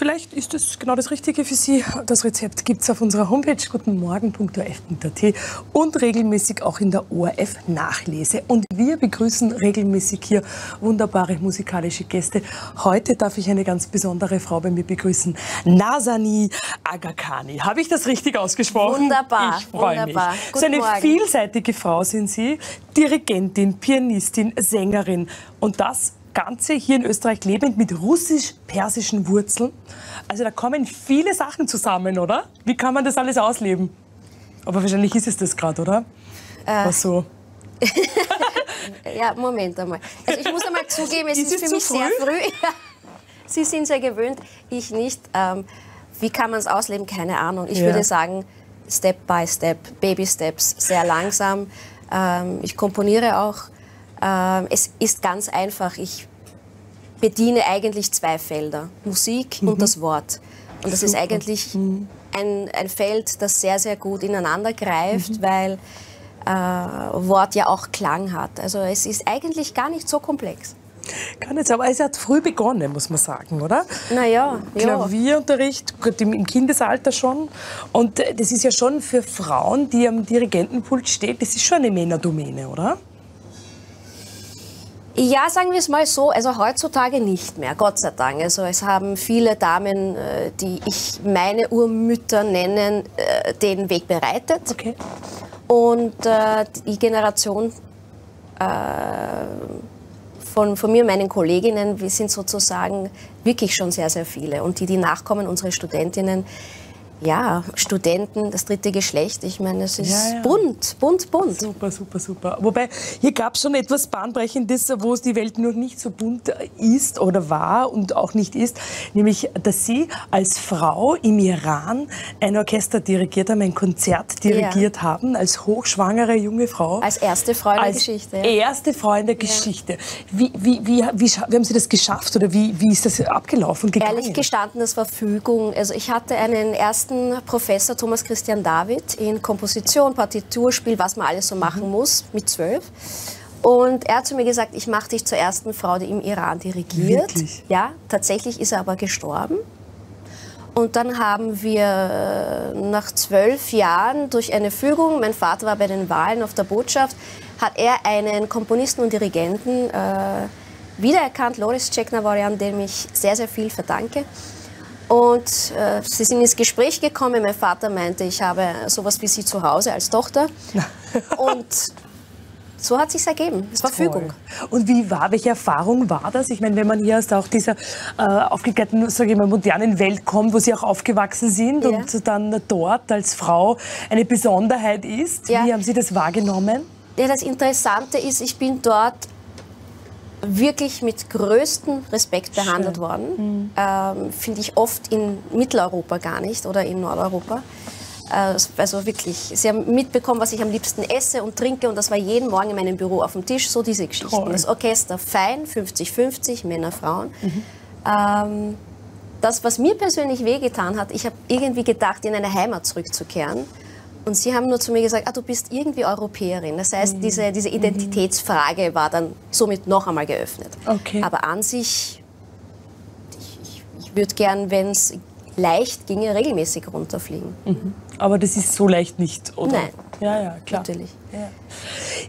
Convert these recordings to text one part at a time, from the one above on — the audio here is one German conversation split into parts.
Vielleicht ist das genau das Richtige für Sie. Das Rezept gibt es auf unserer Homepage gutenmorgen.orf.at und regelmäßig auch in der ORF Nachlese. Und wir begrüßen regelmäßig hier wunderbare musikalische Gäste. Heute darf ich eine ganz besondere Frau bei mir begrüßen, Nasani Agakani. Habe ich das richtig ausgesprochen? Wunderbar. Ich freue wunderbar. mich. So eine Morgen. vielseitige Frau sind Sie, Dirigentin, Pianistin, Sängerin und das Ganze hier in Österreich lebend mit russisch-persischen Wurzeln. Also da kommen viele Sachen zusammen, oder? Wie kann man das alles ausleben? Aber wahrscheinlich ist es das gerade, oder? Äh. Was so. ja, Moment einmal. Also ich muss einmal zugeben, es ist, ist für mich zu sehr früh? früh. Sie sind sehr gewöhnt, ich nicht. Ähm, wie kann man es ausleben? Keine Ahnung. Ich Ja. würde sagen, Step by Step, Baby Steps, sehr langsam. Ähm, ich komponiere auch. Ähm, es ist ganz einfach. Ich bediene eigentlich zwei Felder, Musik und das Wort. Und das ist Super. eigentlich ein, ein Feld, das sehr, sehr gut ineinander greift, weil äh, Wort ja auch Klang hat. Also es ist eigentlich gar nicht so komplex. Kann jetzt, aber es hat früh begonnen, muss man sagen, oder? Naja, ja. Klavierunterricht, im Kindesalter schon. Und äh, das ist ja schon für Frauen, die am Dirigentenpult steht, das ist schon eine Männerdomäne, oder? Ja, sagen wir es mal so, also heutzutage nicht mehr, Gott sei Dank. Also es haben viele Damen, äh, die ich meine Urmütter nennen, äh, den Weg bereitet. Okay. Und äh, die Generation von, von mir und meinen Kolleginnen, wir sind sozusagen wirklich schon sehr, sehr viele. Und die, die nachkommen, unsere Studentinnen, ja, Studenten, das dritte Geschlecht, ich meine, es ist Ja, ja. bunt, bunt, bunt. Super, super, super. Wobei, hier gab es schon etwas Bahnbrechendes, wo es die Welt noch nicht so bunt ist oder war und auch nicht ist. Nämlich, dass Sie als Frau im Iran ein Orchester dirigiert haben, ein Konzert dirigiert haben, als hochschwangere junge Frau. Als erste Frau in der Geschichte. Ja. erste Frau in der Geschichte. Wie, wie, wie, wie, wie haben Sie das geschafft oder wie, wie ist das abgelaufen? Gegangen? Ehrlich gestanden, das war Fügung. Also ich hatte einen ersten Professor, Thomas Christian David, in Komposition, Partiturspiel, was man alles so machen Mhm. muss, mit zwölf. Und er hat zu mir gesagt, ich mache dich zur ersten Frau, die im Iran dirigiert. Wirklich? Ja, tatsächlich ist er aber gestorben. Und dann haben wir äh, nach zwölf Jahren durch eine Fügung, mein Vater war bei den Wahlen auf der Botschaft, hat er einen Komponisten und Dirigenten äh, wiedererkannt, Loris Ceknavarian, dem ich sehr, sehr viel verdanke. Und äh, sie sind ins Gespräch gekommen. Mein Vater meinte, ich habe sowas wie sie zu Hause als Tochter. Und so hat sich ergeben. Es war Fügung. Und wie war, welche Erfahrung war das? Ich meine, wenn man hier aus auch dieser äh, aufgeklärten, sage ich mal, modernen Welt kommt, wo Sie auch aufgewachsen sind Ja. und dann dort als Frau eine Besonderheit ist, Ja. wie haben Sie das wahrgenommen? Ja, das Interessante ist, ich bin dort wirklich mit größtem Respekt behandelt worden. Ähm, Finde ich oft in Mitteleuropa gar nicht oder in Nordeuropa. Äh, Also wirklich, sie haben mitbekommen, was ich am liebsten esse und trinke und das war jeden Morgen in meinem Büro auf dem Tisch, so diese Geschichten. Toll. Das Orchester fein, 50-50, Männer, Frauen. Ähm, das, was mir persönlich wehgetan hat, ich habe irgendwie gedacht, in eine Heimat zurückzukehren. Und sie haben nur zu mir gesagt, ah, du bist irgendwie Europäerin. Das heißt, Mhm. diese, diese Identitätsfrage war dann somit noch einmal geöffnet. Okay. Aber an sich, ich, ich, ich würde gern, wenn es leicht ginge, regelmäßig runterfliegen. Aber das ist so leicht nicht, oder? Nein. Ja, ja, klar. Natürlich. Ja.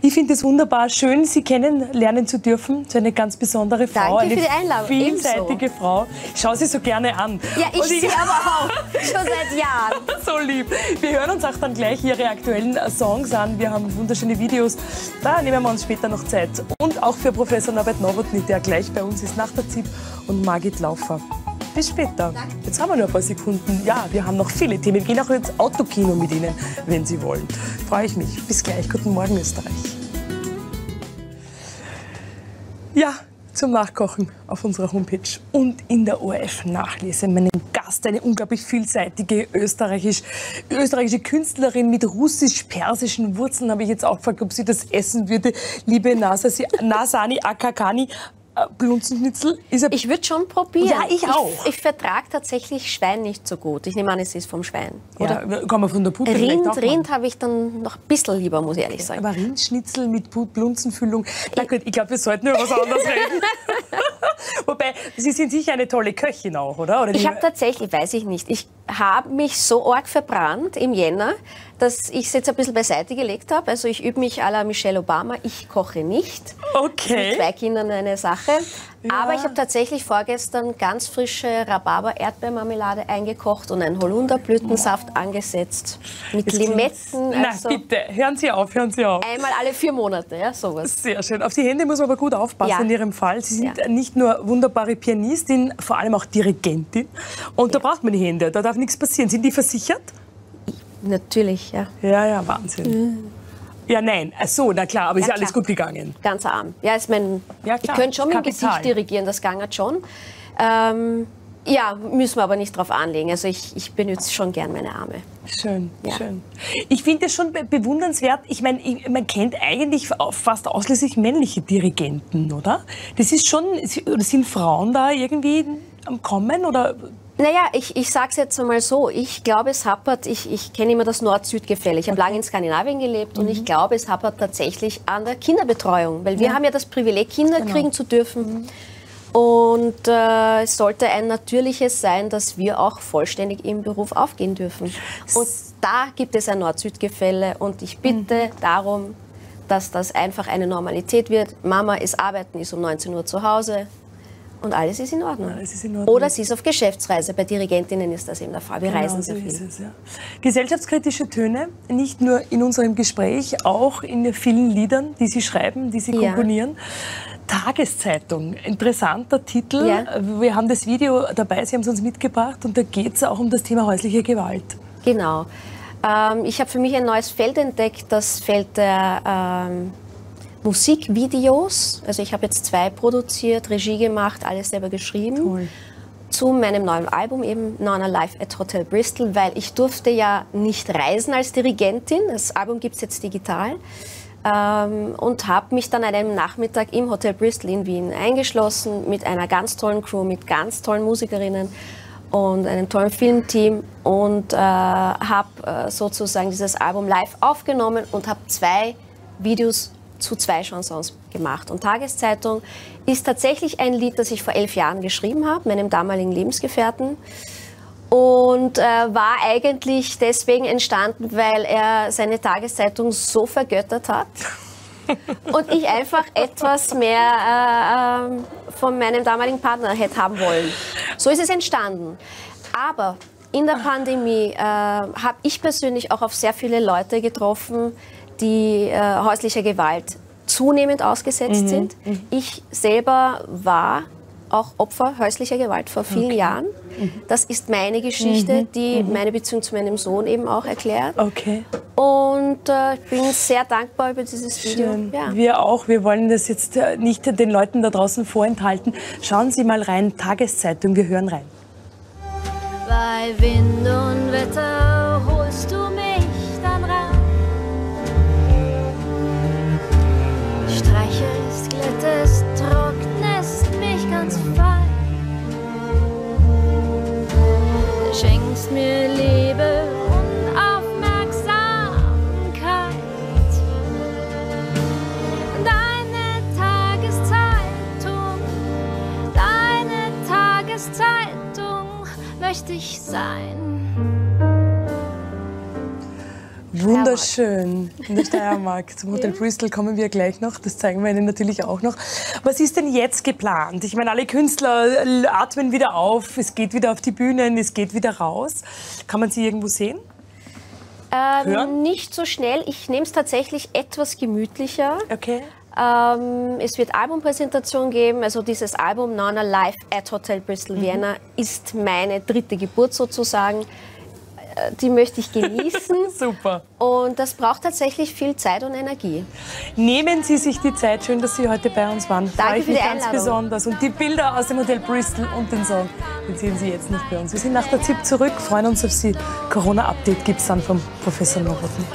Ich finde es wunderbar, schön, Sie kennenlernen zu dürfen. So eine ganz besondere Frau. Danke eine für die Einladung. Vielseitige Frau. Ich schaue sie so gerne an. Ja, ich Und sie aber auch. Schon seit Jahren. so lieb. Wir hören uns auch dann gleich Ihre aktuellen Songs an. Wir haben wunderschöne Videos. Da nehmen wir uns später noch Zeit. Und auch für Professor Norbert Nowotny, der gleich bei uns ist, nach der ZIP und Margit Laufer. Bis später. Jetzt haben wir nur ein paar Sekunden. Ja, wir haben noch viele Themen. Wir gehen auch ins Autokino mit Ihnen, wenn Sie wollen. Freue ich mich. Bis gleich. Guten Morgen, Österreich. Ja, zum Nachkochen auf unserer Homepage und in der ORF Nachlese. Meinen Gast, eine unglaublich vielseitige österreichisch, österreichische Künstlerin mit russisch-persischen Wurzeln, habe ich jetzt auch gefragt, ob sie das essen würde. Liebe Nasasi, Nasani Akakani, Blunzenschnitzel ist Ich würde schon probieren. Ja, ich auch. Ich, ich vertrage tatsächlich Schwein nicht so gut. Ich nehme an, es ist vom Schwein. Oder? Ja, kann man von der Pute Rind, auch. Rind habe ich dann noch ein bisschen lieber, muss ich ehrlich sagen. Aber Rindschnitzel mit Blunzenfüllung. Na gut, ich glaube, wir sollten über was anderes reden. Wobei, Sie sind sicher eine tolle Köchin auch, oder? oder Ich habe tatsächlich, weiß ich nicht, ich habe mich so arg verbrannt im Jänner, dass ich es jetzt ein bisschen beiseite gelegt habe. Also ich übe mich à la Michelle Obama. Ich koche nicht. Mit Okay. zwei Kindern eine Sache. Aber ich habe tatsächlich vorgestern ganz frische Rhabarber-Erdbeermarmelade eingekocht und einen Holunderblütensaft angesetzt. Mit Limetten. Nein, Also bitte, hören Sie auf, hören Sie auf. einmal alle vier Monate, ja, sowas. Sehr schön. Auf die Hände muss man aber gut aufpassen Ja. in Ihrem Fall. Sie sind Ja. nicht nur wunderbare Pianistin, vor allem auch Dirigentin. Und da braucht man die Hände, da darf nichts passieren. Sind die versichert? Natürlich, ja. Ja, ja, Wahnsinn. Ja, nein. Ach so, na klar, aber ist Ja, ja alles gut gegangen. Ganz arm. Ja, ist mein, Ja, ich könnte schon mit dem. Gesicht dirigieren, das gangert schon. Ähm, ja, müssen wir aber nicht drauf anlegen. Also ich, ich benutze schon gern meine Arme. Schön, Ja. schön. Ich finde es schon be- bewundernswert. Ich meine, ich- man kennt eigentlich fast ausschließlich männliche Dirigenten, oder? Das ist schon, sind Frauen da irgendwie am Kommen oder? Naja, ich, ich sage es jetzt einmal so. Ich glaube, es happert, ich, ich kenne immer das Nord-Süd-Gefälle. Ich habe lange in Skandinavien gelebt und ich glaube, es happert tatsächlich an der Kinderbetreuung. Weil wir haben ja das Privileg, Kinder kriegen zu dürfen. Und äh, es sollte ein natürliches sein, dass wir auch vollständig im Beruf aufgehen dürfen. Und da gibt es ein Nord-Süd-Gefälle und ich bitte darum, dass das einfach eine Normalität wird. Mama ist arbeiten, ist um 19 Uhr zu Hause und alles ist in Ordnung. Alles ist in Ordnung. Oder sie ist auf Geschäftsreise. Bei Dirigentinnen ist das eben der Fall. Wir reisen Genau, sehr so viel. es, ja. Gesellschaftskritische Töne, nicht nur in unserem Gespräch, auch in vielen Liedern, die Sie schreiben, die Sie Ja. komponieren. Tageszeitung, interessanter Titel. Ja. Wir haben das Video dabei, Sie haben es uns mitgebracht und da geht es auch um das Thema häusliche Gewalt. Genau. Ähm, ich habe für mich ein neues Feld entdeckt, das Feld der ähm, Musikvideos. Also ich habe jetzt zwei produziert, Regie gemacht, alles selber geschrieben. Toll. Zu meinem neuen Album eben Nona Live at Hotel Bristol, weil ich durfte ja nicht reisen als Dirigentin. Das Album gibt es jetzt digital. Ähm, und habe mich dann an einem Nachmittag im Hotel Bristol in Wien eingeschlossen mit einer ganz tollen Crew, mit ganz tollen Musikerinnen und einem tollen Filmteam und äh, habe äh, sozusagen dieses Album live aufgenommen und habe zwei Videos zu zwei Chansons gemacht. Und Tageszeitung ist tatsächlich ein Lied, das ich vor elf Jahren geschrieben habe, meinem damaligen Lebensgefährten. Und äh, war eigentlich deswegen entstanden, weil er seine Tageszeitung so vergöttert hat. Und ich einfach etwas mehr äh, ähm, von meinem damaligen Partner hätte haben wollen. So ist es entstanden. Aber in der Pandemie äh, habe ich persönlich auch auf sehr viele Leute getroffen, die äh, häuslicher Gewalt zunehmend ausgesetzt sind. Ich selber war auch Opfer häuslicher Gewalt vor vielen Jahren. Das ist meine Geschichte, die meine Beziehung zu meinem Sohn eben auch erklärt. Okay. Und äh, ich bin sehr dankbar über dieses Video. Schön. Ja. Wir auch. Wir wollen das jetzt äh, nicht den Leuten da draußen vorenthalten. Schauen Sie mal rein, Tageszeitung, wir hören rein. Bei Wind und Wetter Wunderschön. In der Steiermark. Zum Hotel Bristol kommen wir gleich noch. Das zeigen wir Ihnen natürlich auch noch. Was ist denn jetzt geplant? Ich meine, alle Künstler atmen wieder auf. Es geht wieder auf die Bühnen. Es geht wieder raus. Kann man Sie irgendwo sehen? Ähm, nicht so schnell. Ich nehme es tatsächlich etwas gemütlicher. Okay. Ähm, es wird Albumpräsentation geben. Also dieses Album Nana Live at Hotel Bristol Mhm. Vienna ist meine dritte Geburt sozusagen. Äh, Die möchte ich genießen. Super. Und das braucht tatsächlich viel Zeit und Energie. Nehmen Sie sich die Zeit. Schön, dass Sie heute bei uns waren. Danke Freue ich für mich die ganz Einladung. besonders. Und die Bilder aus dem Hotel Bristol und den Song, den sehen Sie jetzt nicht bei uns. Wir sind nach der ZIP zurück, freuen uns auf Sie. Corona-Update gibt es dann vom Professor Nowotny.